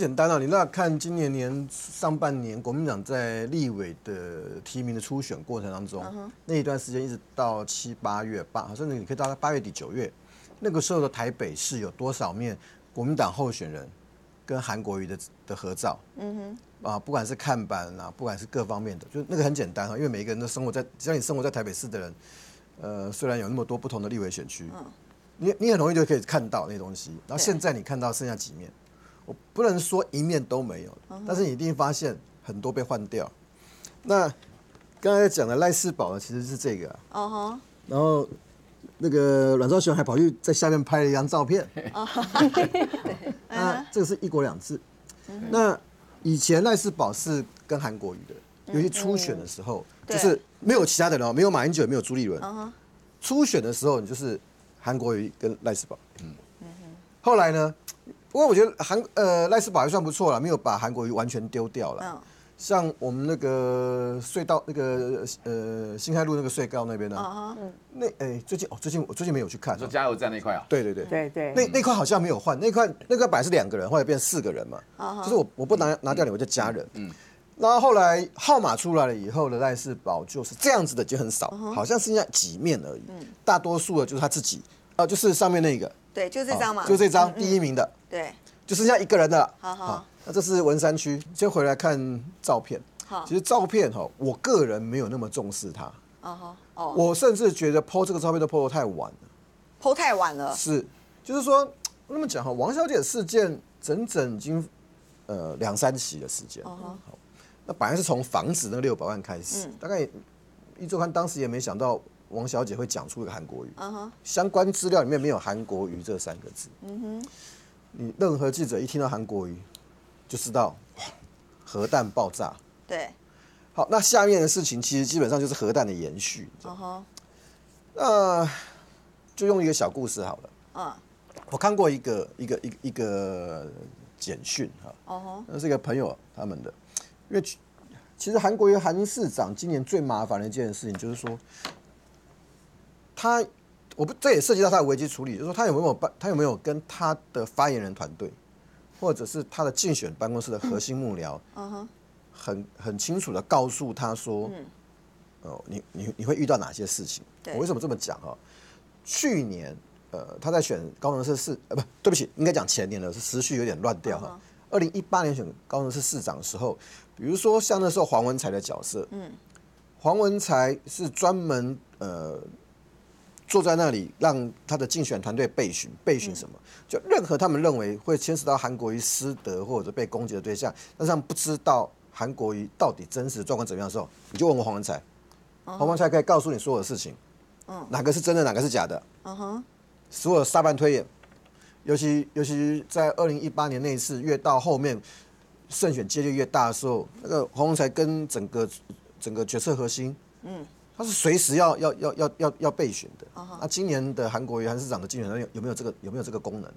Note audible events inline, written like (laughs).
简单啊，你那看今年年上半年国民党在立委的提名的初选过程当中，那一段时间一直到七八月八，甚至你可以到八月底九月，那个时候的台北市有多少面国民党候选人跟韩国瑜的的合照？嗯哼，啊，不管是看板啊，不管是各方面的，就那个很简单啊，因为每一个人都生活在，只要你生活在台北市的人，呃，虽然有那么多不同的立委选区，你你很容易就可以看到那东西。然后现在你看到剩下几面。我不能说一面都没有，但是你一定发现很多被换掉。那刚才讲的赖世宝呢，其实是这个。哦哈。然后那个阮兆雄还跑去在下面拍了一张照片。哦那 (laughs) 这个是一国两制。那以前赖世宝是跟韩国瑜的，尤其初选的时候，就是没有其他的人，没有马英九，也没有朱立伦。初选的时候，你就是韩国瑜跟赖世宝。嗯。后来呢？不过我觉得韩呃赖斯堡还算不错了，没有把韩国瑜完全丢掉了。嗯，像我们那个隧道那个呃新海路那个隧道那边呢，那哎最近哦最近我最近没有去看，说加油站那块啊？对对对对对，那那块好像没有换，那块那块本来是两个人，后来变四个人嘛。就是我我不拿拿掉你，我就加人。嗯，然后后来号码出来了以后的赖世宝就是这样子的就很少，好像剩下几面而已。嗯，大多数的就是他自己，呃就是上面那个。对，就这张嘛，就这张第一名的。对，就剩下一个人的了。好好，那这是文山区，先回来看照片。好，其实照片哈，我个人没有那么重视它。哦哦，我甚至觉得 PO 这个照片都 PO 的太晚了。PO 太晚了。是，就是说那么讲哈，王小姐事件整整已经呃两三期的时间。哦好，那本来是从房子那六百万开始，大概一周刊当时也没想到。王小姐会讲出一个韩国语，相关资料里面没有韩国语这三个字。嗯哼，你任何记者一听到韩国语，就知道核弹爆炸。对，好，那下面的事情其实基本上就是核弹的延续。嗯哼，那就用一个小故事好了。嗯，我看过一个一个一一个简讯哈。哦吼，那是一个朋友他们的，因为其实韩国瑜韩市长今年最麻烦的一件事情就是说。他，我不，这也涉及到他的危机处理，就是说他有没有办，他有没有跟他的发言人团队，或者是他的竞选办公室的核心幕僚，很很清楚的告诉他说，哦，你你你会遇到哪些事情？我为什么这么讲哈？去年，呃，他在选高雄市市，呃，不对不起，应该讲前年了，是时序有点乱掉哈。二零一八年选高雄市市长的时候，比如说像那时候黄文才的角色，嗯，黄文才是专门呃。坐在那里让他的竞选团队备询，备询什么？就任何他们认为会牵涉到韩国瑜失德或者被攻击的对象，但是他们不知道韩国瑜到底真实的状况怎么样的时候，你就问问黄文才，黄文才可以告诉你所有的事情，嗯，哪个是真的，哪个是假的，嗯哼，所有沙盘推演，尤其尤其在二零一八年那一次，越到后面胜选几率越大的时候，那个黄文才跟整个整个决策核心，嗯。他是随时要要要要要要备选的。那今年的韩国瑜韩市长的竞选有有没有这个有没有这个功能？